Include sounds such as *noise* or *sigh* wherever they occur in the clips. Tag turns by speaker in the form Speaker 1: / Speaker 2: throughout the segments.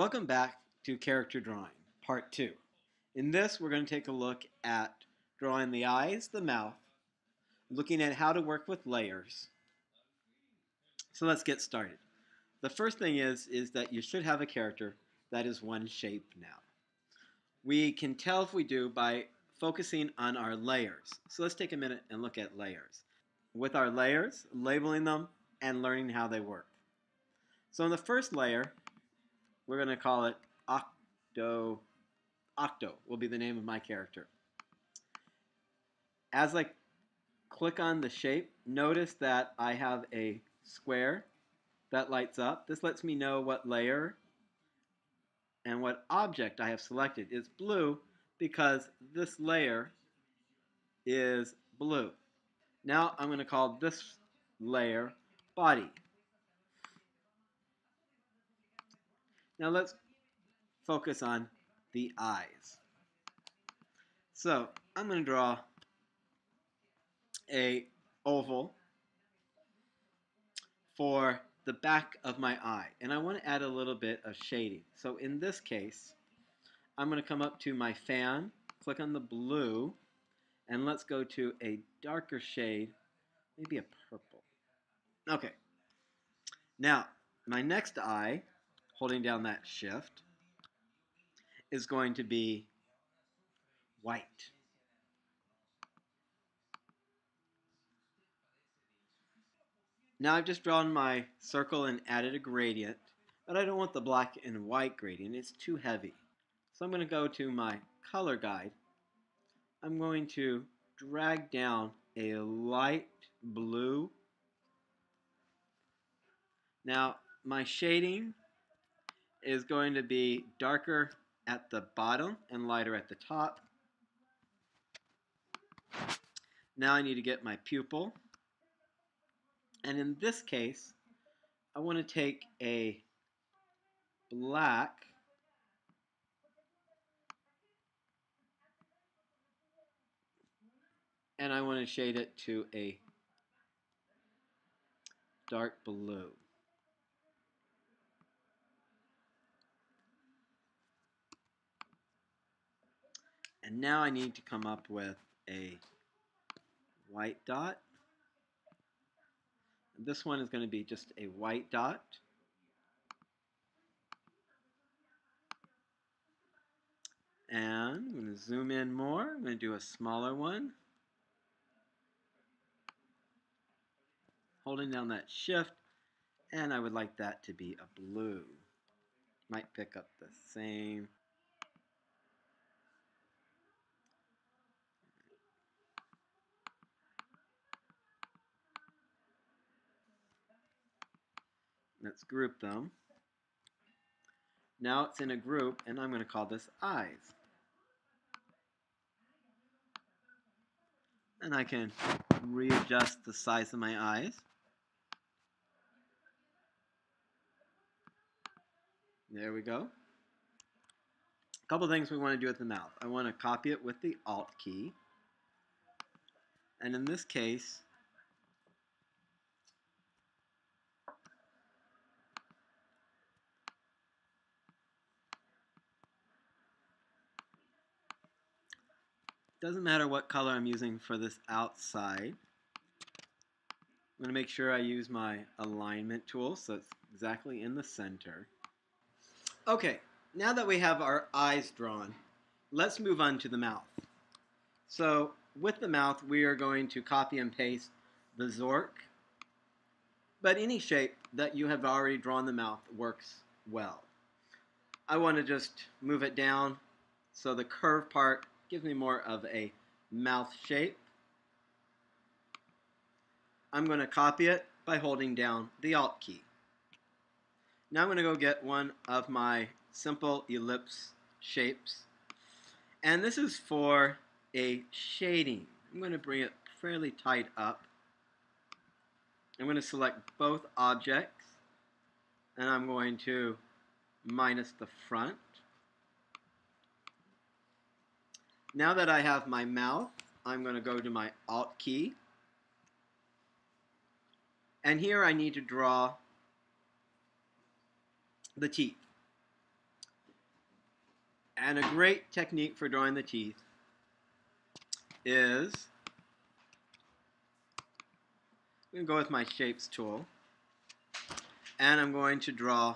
Speaker 1: Welcome back to Character Drawing, Part 2. In this, we're going to take a look at drawing the eyes, the mouth, looking at how to work with layers. So let's get started. The first thing is, is that you should have a character that is one shape now. We can tell if we do by focusing on our layers. So let's take a minute and look at layers. With our layers, labeling them, and learning how they work. So in the first layer, we're going to call it Octo. Octo will be the name of my character. As I click on the shape, notice that I have a square that lights up. This lets me know what layer and what object I have selected. It's blue because this layer is blue. Now I'm going to call this layer body. Now let's focus on the eyes. So I'm going to draw a oval for the back of my eye and I want to add a little bit of shading. So in this case I'm going to come up to my fan, click on the blue, and let's go to a darker shade, maybe a purple. Okay. Now, my next eye holding down that shift, is going to be white. Now I've just drawn my circle and added a gradient, but I don't want the black and white gradient. It's too heavy. So I'm going to go to my color guide. I'm going to drag down a light blue. Now my shading is going to be darker at the bottom and lighter at the top. Now I need to get my pupil. And in this case, I want to take a black and I want to shade it to a dark blue. And now I need to come up with a white dot. This one is going to be just a white dot. And I'm going to zoom in more. I'm going to do a smaller one. Holding down that shift. And I would like that to be a blue. Might pick up the same Let's group them. Now it's in a group, and I'm going to call this eyes. And I can readjust the size of my eyes. There we go. A couple things we want to do with the mouth. I want to copy it with the Alt key. And in this case, Doesn't matter what color I'm using for this outside. I'm going to make sure I use my alignment tool so it's exactly in the center. Okay, now that we have our eyes drawn, let's move on to the mouth. So with the mouth, we are going to copy and paste the Zork, but any shape that you have already drawn the mouth works well. I want to just move it down so the curved part gives me more of a mouth shape. I'm going to copy it by holding down the Alt key. Now I'm going to go get one of my simple ellipse shapes. And this is for a shading. I'm going to bring it fairly tight up. I'm going to select both objects and I'm going to minus the front. Now that I have my mouth, I'm going to go to my Alt key. And here I need to draw the teeth. And a great technique for drawing the teeth is I'm going to go with my shapes tool and I'm going to draw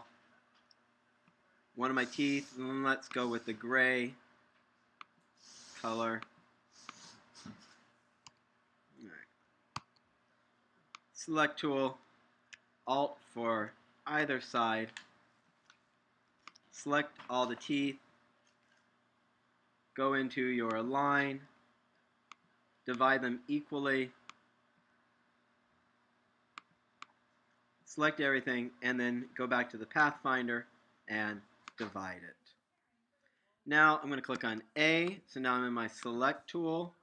Speaker 1: one of my teeth let's go with the gray color. Select tool alt for either side. Select all the teeth. Go into your line. Divide them equally. Select everything, and then go back to the Pathfinder and divide it. Now I'm going to click on A, so now I'm in my Select tool,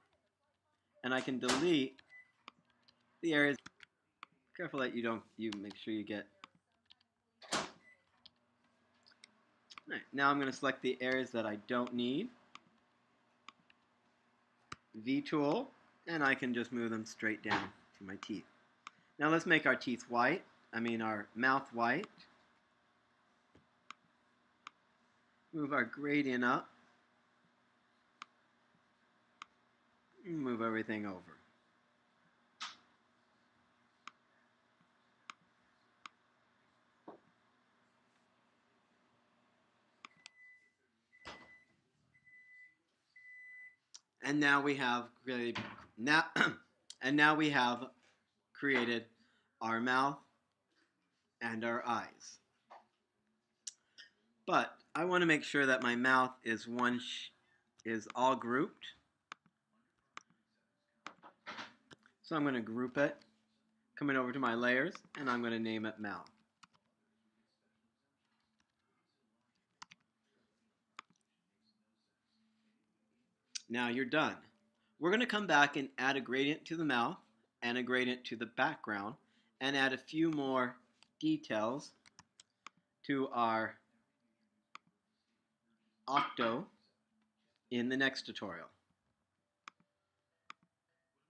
Speaker 1: and I can delete the areas. Careful that you don't, you make sure you get. Alright, now I'm going to select the areas that I don't need. V tool, and I can just move them straight down to my teeth. Now let's make our teeth white. I mean our mouth white. Move our gradient up. Move everything over. And now we have created now *clears throat* and now we have created our mouth and our eyes. But I want to make sure that my mouth is one is all grouped. So I'm going to group it, coming over to my layers, and I'm going to name it mouth. Now you're done. We're going to come back and add a gradient to the mouth and a gradient to the background and add a few more details to our octo in the next tutorial.